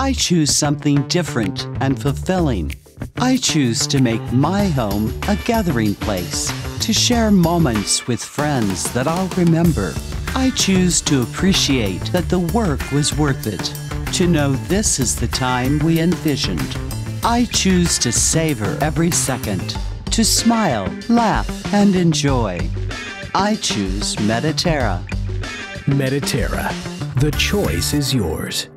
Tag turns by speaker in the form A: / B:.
A: I choose something different and fulfilling. I choose to make my home a gathering place, to share moments with friends that I'll remember. I choose to appreciate that the work was worth it, to know this is the time we envisioned. I choose to savor every second, to smile, laugh, and enjoy. I choose Mediterra.
B: Mediterra. The choice is yours.